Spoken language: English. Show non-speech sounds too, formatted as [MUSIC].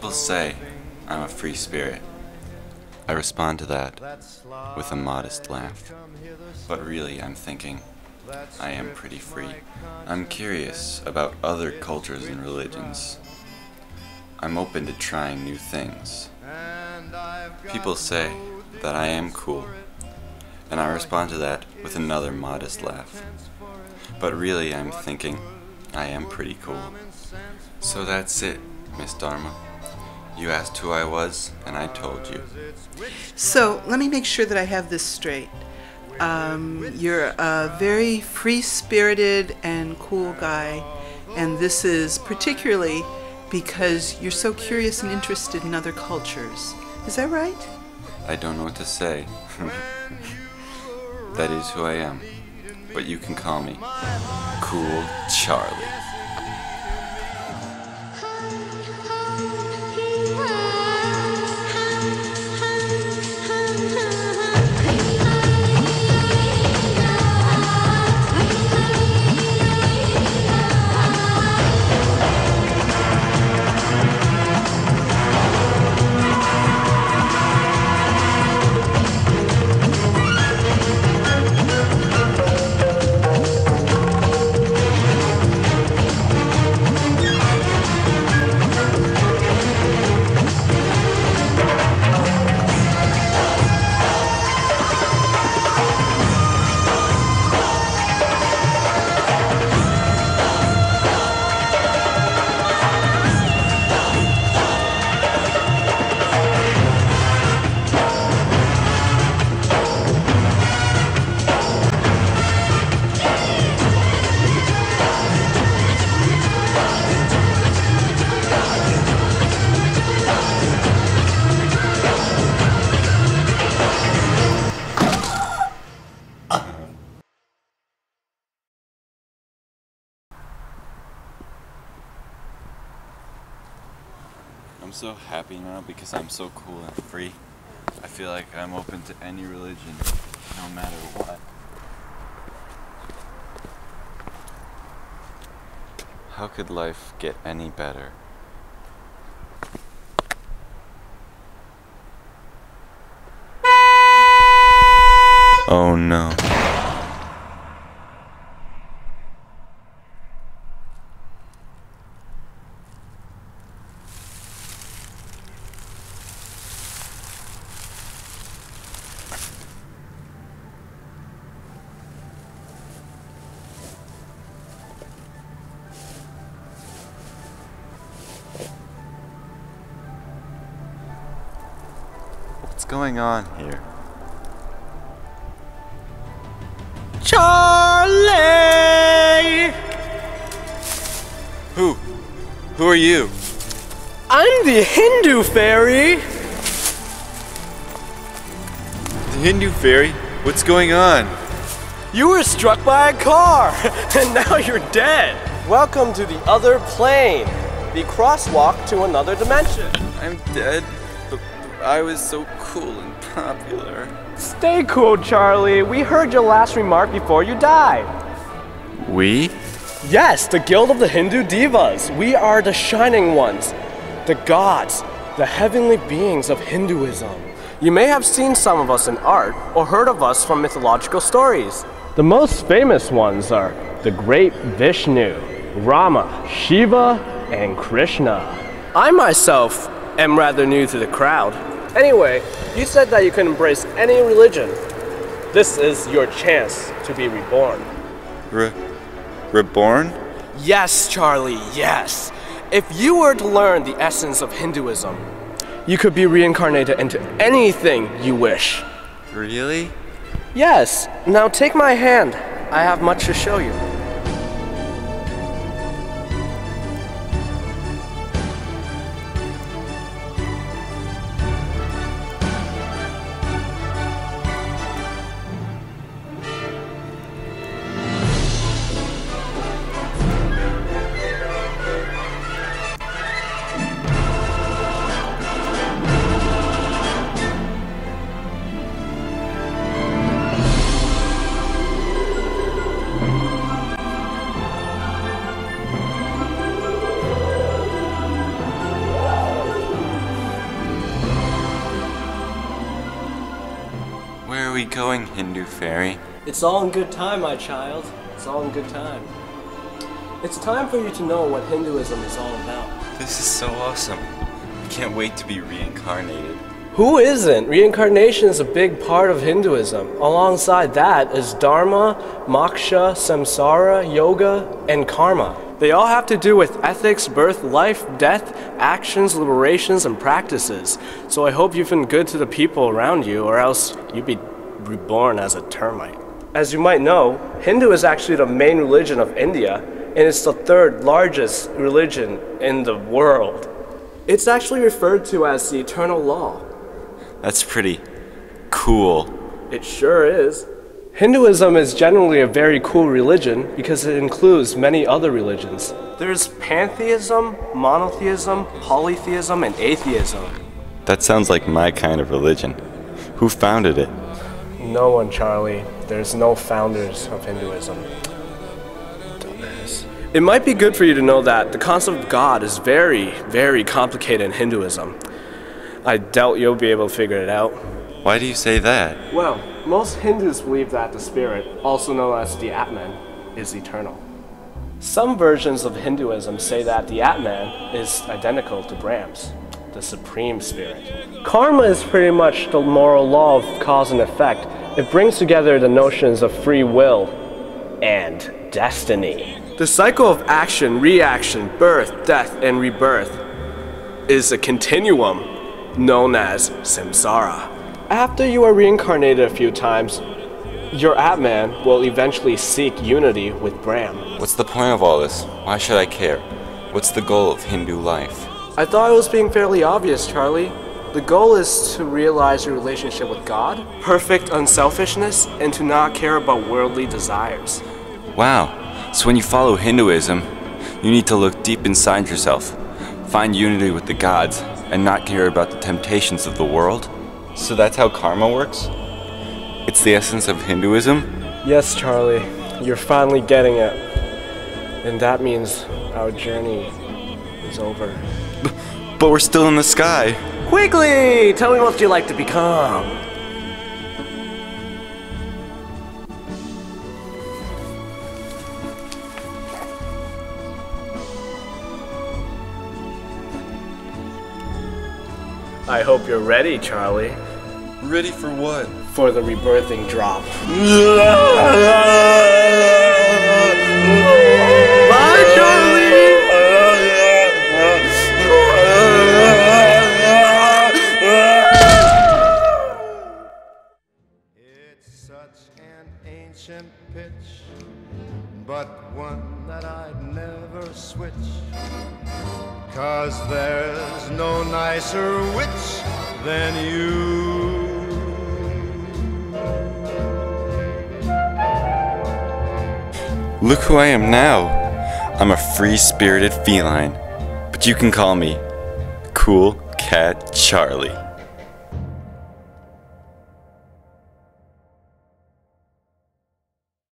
People say I'm a free spirit. I respond to that with a modest laugh. But really, I'm thinking I am pretty free. I'm curious about other cultures and religions. I'm open to trying new things. People say that I am cool, and I respond to that with another modest laugh. But really, I'm thinking I am pretty cool. So that's it, Miss Dharma. You asked who I was, and I told you. So let me make sure that I have this straight. Um, you're a very free spirited and cool guy, and this is particularly because you're so curious and interested in other cultures. Is that right? I don't know what to say. [LAUGHS] that is who I am. But you can call me Cool Charlie. So happy now because I'm so cool and free. I feel like I'm open to any religion, no matter what. How could life get any better? Oh no. Going on here? Charlie! Who? Who are you? I'm the Hindu fairy. The Hindu fairy? What's going on? You were struck by a car, [LAUGHS] and now you're dead. Welcome to the other plane, the crosswalk to another dimension. I'm dead, I was so cool and popular. Stay cool, Charlie. We heard your last remark before you died. We? Yes, the Guild of the Hindu Devas. We are the shining ones, the gods, the heavenly beings of Hinduism. You may have seen some of us in art or heard of us from mythological stories. The most famous ones are the great Vishnu, Rama, Shiva, and Krishna. I myself am rather new to the crowd. Anyway, you said that you can embrace any religion. This is your chance to be reborn. Re- reborn? Yes, Charlie, yes. If you were to learn the essence of Hinduism, you could be reincarnated into anything you wish. Really? Yes, now take my hand. I have much to show you. We going, Hindu fairy? It's all in good time, my child. It's all in good time. It's time for you to know what Hinduism is all about. This is so awesome. I can't wait to be reincarnated. Who isn't? Reincarnation is a big part of Hinduism. Alongside that is Dharma, Moksha, Samsara, Yoga, and Karma. They all have to do with ethics, birth, life, death, actions, liberations, and practices. So I hope you've been good to the people around you, or else you'd be reborn as a termite. As you might know, Hindu is actually the main religion of India, and it's the third largest religion in the world. It's actually referred to as the eternal law. That's pretty cool. It sure is. Hinduism is generally a very cool religion because it includes many other religions. There's pantheism, monotheism, polytheism, and atheism. That sounds like my kind of religion. Who founded it? No one, Charlie. There's no founders of Hinduism. Dumbass. It might be good for you to know that the concept of God is very, very complicated in Hinduism. I doubt you'll be able to figure it out. Why do you say that? Well, most Hindus believe that the spirit, also known as the Atman, is eternal. Some versions of Hinduism say that the Atman is identical to Brahms, the supreme spirit. Karma is pretty much the moral law of cause and effect. It brings together the notions of free will and destiny. The cycle of action, reaction, birth, death, and rebirth is a continuum known as samsara. After you are reincarnated a few times, your Atman will eventually seek unity with Brahm. What's the point of all this? Why should I care? What's the goal of Hindu life? I thought it was being fairly obvious, Charlie. The goal is to realize your relationship with God, perfect unselfishness, and to not care about worldly desires. Wow. So when you follow Hinduism, you need to look deep inside yourself, find unity with the gods, and not care about the temptations of the world? So that's how karma works? It's the essence of Hinduism? Yes, Charlie, you're finally getting it. And that means our journey is over. [LAUGHS] But we're still in the sky. Quickly! Tell me what you like to become. I hope you're ready, Charlie, Ready for what? for the rebirthing drop. Bye, Charlie! It's such an ancient pitch, but one that I'd never switch. Cause there's no nicer witch than you. Look who I am now. I'm a free spirited feline. But you can call me Cool Cat Charlie.